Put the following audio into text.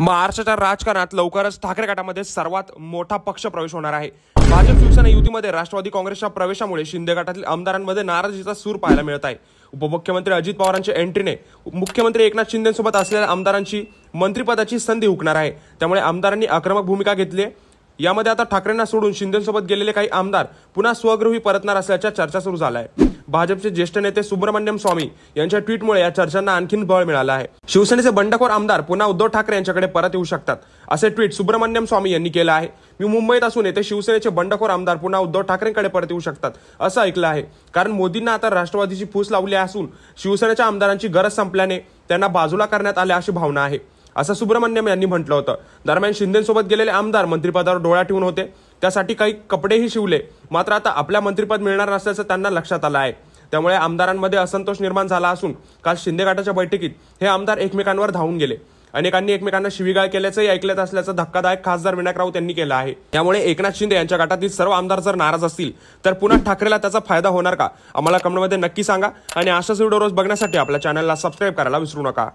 महाराष्ट्राच्या राजकारणात लवकरच ठाकरे गटामध्ये सर्वात मोठा पक्ष प्रवेश होणार आहे. भाजप शिवसेना युतीमध्ये राष्ट्रवादी काँग्रेसच्या प्रवेशामुळे शिंदे गटातील आमदारांमध्ये नाराजीचा सूर पाहायला मिळत आहे. उपमुख्यमंत्री अजित पवारांच्या एंट्रीने मुख्यमंत्री एकनाथ शिंदेसोबत असलेल्या आमदारांची मंत्रिपदाची संधी हुकणार आहे. त्यामुळे आमदारांनी आक्रमक भूमिका घेतली यामध्ये आता ठाकरेंना सोडून शिंदेसोबत गेलेले काही आमदार पुन्हा स्वगृही परतणार असल्याच्या चर्चा सुरू झाल्या आहे भाजपचे ज्येष्ठ नेते सुब्रमण्यम स्वामी यांच्या ट्विटमुळे या चर्चांना आणखीन बळ मिळालं आहे. शिवसेनेचे बंडखोर आमदार पुन्हा उद्धव ठाकरे यांच्याकडे परत येऊ शकतात असे ट्विट सुब्रमण्यम स्वामी यांनी केलं आहे. मी मुंबईत असून येथे शिवसेनेचे बंडखोर आमदार पुन्हा उद्धव ठाकरेंकडे परत येऊ शकतात असं ऐकलं आहे. कारण मोदींना आता राष्ट्रवादीची फूस लावली असून शिवसेनेच्या आमदारांची गरज संपल्याने त्यांना बाजूला करण्यात आल्या अशी भावना आहे असं सुब्रमण्यम यांनी म्हटलं होतं. दरम्यान शिंदेसोबत गेलेले आमदार मंत्रिपदावर डोळा ठेवून होते. त्यासाठी काही कपडेही शिवले. मात्र आता आपल्या मंत्रिपद मिळणार नसल्याचं त्यांना लक्षात आलं आहे. त्यामुळे आमदारांमध्ये असंतोष निर्माण झाला असून काल शिंदे गटाच्या बैठकीत हे आमदार एकमेकांवर धावून गेले. अनेकांनी एकमेकांना शिवीगाळ केल्याचंही ऐकल्यात असल्याचं धक्कादायक खासदार विनायक राऊत यांनी केलं आहे. त्यामुळे एकनाथ शिंदे यांच्या गटातील सर्व आमदार जर नाराज असतील तर पुन्हा ठाकरेला त्याचा फायदा होणार का? आम्हाला कमेंटमध्ये नक्की सांगा आणि अशाच व्हिडिओ रोज बघण्यासाठी आपल्या चॅनलला सबस्क्राईब करायला विसरू नका.